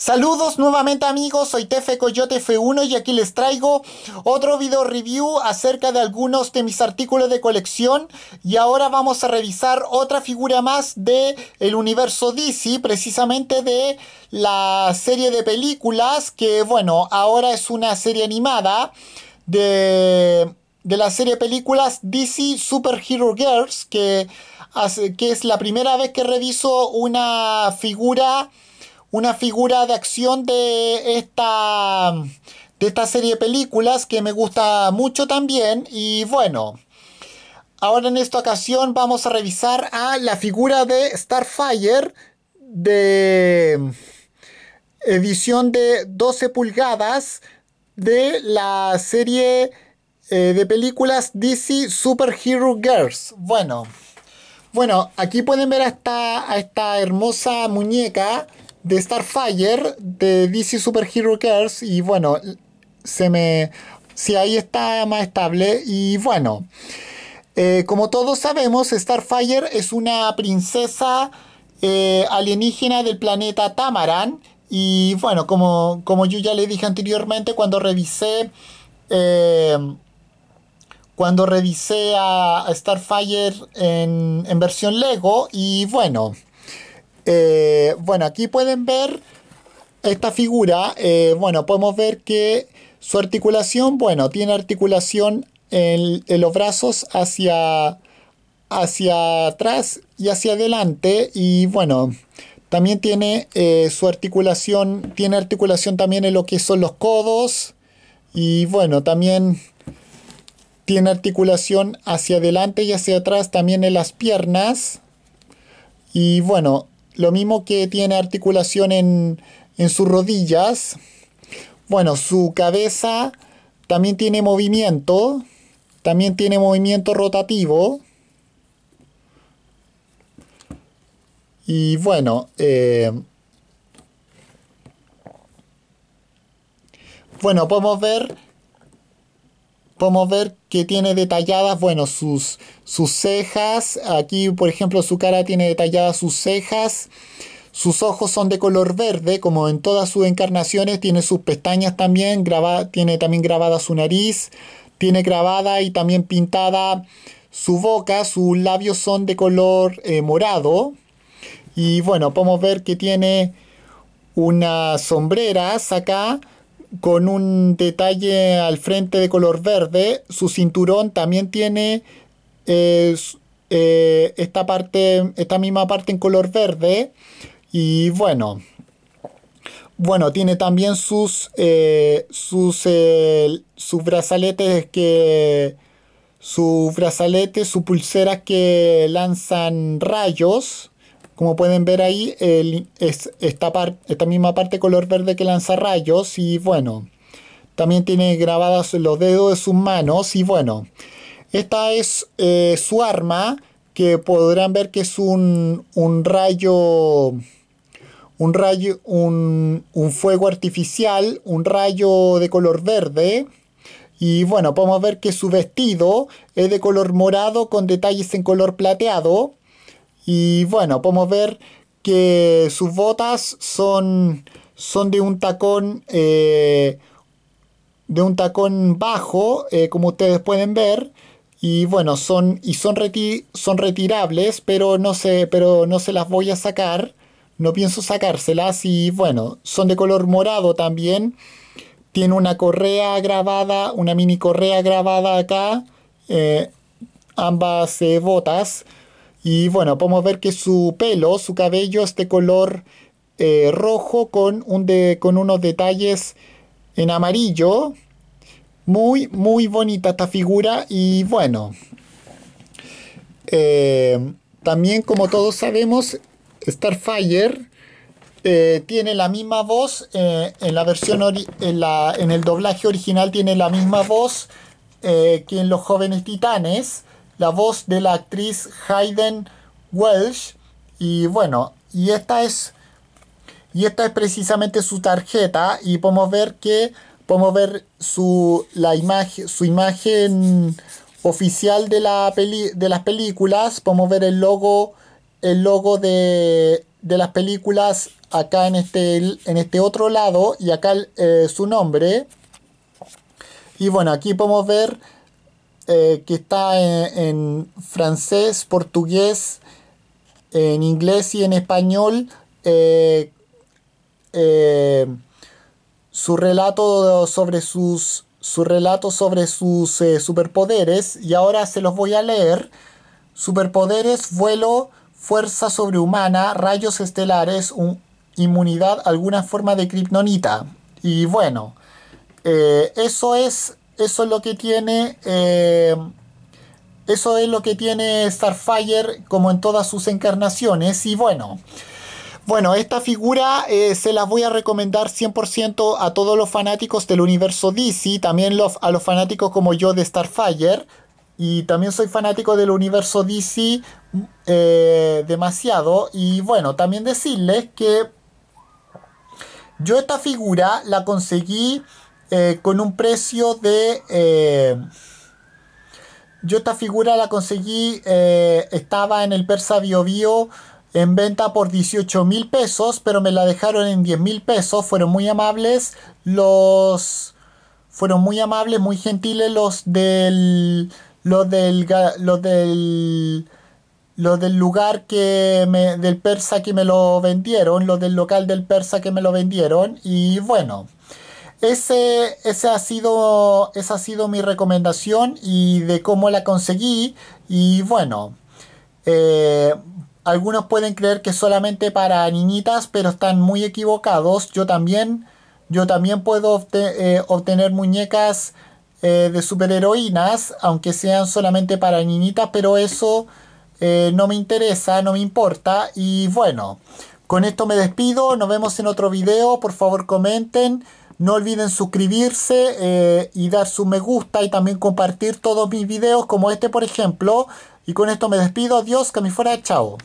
Saludos nuevamente amigos, soy Tefe Coyote F1 y aquí les traigo otro video review acerca de algunos de mis artículos de colección. Y ahora vamos a revisar otra figura más de el universo DC, precisamente de la serie de películas que bueno, ahora es una serie animada de, de la serie de películas DC Super Hero Girls que, que es la primera vez que reviso una figura una figura de acción de esta, de esta serie de películas que me gusta mucho también. Y bueno, ahora en esta ocasión vamos a revisar a la figura de Starfire de edición de 12 pulgadas de la serie eh, de películas DC Super Hero Girls. Bueno, bueno, aquí pueden ver a esta hermosa muñeca de Starfire de DC Super Hero Girls y bueno, se me... Si ahí está más estable y bueno, eh, como todos sabemos, Starfire es una princesa eh, alienígena del planeta Tamaran y bueno, como, como yo ya le dije anteriormente cuando revisé... Eh, cuando revisé a, Starfire en, en versión Lego y bueno, eh, bueno, aquí pueden ver esta figura. Eh, bueno, podemos ver que su articulación, bueno, tiene articulación en, los brazos hacia, hacia atrás y hacia adelante. Y bueno, también tiene eh, su articulación, tiene articulación también en lo que son los codos. Y bueno, también tiene articulación hacia adelante y hacia atrás también en las piernas. Y bueno, lo mismo que tiene articulación en, sus rodillas. Bueno, su cabeza también tiene movimiento. También tiene movimiento rotativo. Y bueno, eh, bueno, podemos ver podemos ver que tiene detalladas, bueno, sus, sus cejas. Aquí, por ejemplo, su cara tiene detalladas sus cejas. Sus ojos son de color verde, como en todas sus encarnaciones. Tiene sus pestañas también, tiene también grabada su nariz. Tiene grabada y también pintada su boca. Sus labios son de color eh, morado. Y bueno, podemos ver que tiene unas sombreras acá con un detalle al frente de color verde. Su cinturón también tiene eh, esta parte, esta misma parte en color verde. Y bueno, bueno, tiene también sus, eh, sus, eh, sus brazaletes que, sus brazaletes, sus pulseras que lanzan rayos. Como pueden ver ahí, es, esta, misma parte color verde que lanza rayos y bueno, también tiene grabadas los dedos de sus manos y bueno, esta es eh, su arma que podrán ver que es un, un rayo, un rayo, un, un fuego artificial, un rayo de color verde. Y bueno, podemos ver que su vestido es de color morado con detalles en color plateado. Y bueno, podemos ver que sus botas son, son de un tacón eh, de un tacón bajo, eh, como ustedes pueden ver. Y bueno, son, y son, son retirables, pero no, se, pero no se las voy a sacar. No pienso sacárselas. Y bueno, son de color morado también. Tiene una correa grabada, una mini correa grabada acá. Eh, ambas botas. Y bueno, podemos ver que su pelo, su cabello es de color eh, rojo con, un de, con unos detalles en amarillo. Muy, muy bonita esta figura y bueno. Eh, también como todos sabemos, Starfire eh, tiene la misma voz en la versión en, la, en, el doblaje original tiene la misma voz que en Los Jóvenes Titanes la voz de la actriz Hayden Welsh. Y bueno, y esta es. Y esta es precisamente su tarjeta. Y podemos ver que. Podemos ver su, la imagen, su imagen oficial de, la peli, de las películas. Podemos ver el logo. El logo de, de las películas acá en este, en este otro lado y acá eh, su nombre. Y bueno, aquí podemos ver eh, que está en, francés, portugués, en inglés y en español. Eh, su relato sobre sus sobre sus superpoderes y ahora se los voy a leer. Superpoderes, vuelo, fuerza sobrehumana, rayos estelares, inmunidad, alguna forma de kriptonita. Y bueno, eh, eso es eso es lo que tiene eh, eso es lo que tiene Starfire como en todas sus encarnaciones. Y bueno bueno, esta figura eh, se las voy a recomendar 100% a todos los fanáticos del universo DC, también a los fanáticos como yo de Starfire, y también soy fanático del universo DC demasiado, y bueno, también decirles que yo esta figura la conseguí eh, con un precio de... Eh, yo esta figura la conseguí, eh, estaba en el Persa Bio Bio en venta por 18 mil pesos, pero me la dejaron en 10 mil pesos. Fueron muy amables los... Fueron muy amables, muy gentiles los del... Los del... Los del los del lugar que me, del persa que me lo vendieron, los del local del persa que me lo vendieron. Y bueno, ese, ese ha sido, esa ha sido mi recomendación y de cómo la conseguí. Y bueno, eh, algunos pueden creer que solamente para niñitas, pero están muy equivocados. Yo también, yo también puedo eh, obtener muñecas eh, de superheroínas, aunque sean solamente para niñitas, pero eso no me interesa, no me importa. Y bueno, con esto me despido. Nos vemos en otro video. Por favor comenten. No olviden suscribirse eh, y dar su me gusta y también compartir todos mis videos como este por ejemplo. Y con esto me despido. Adiós, que me fuera. Chao.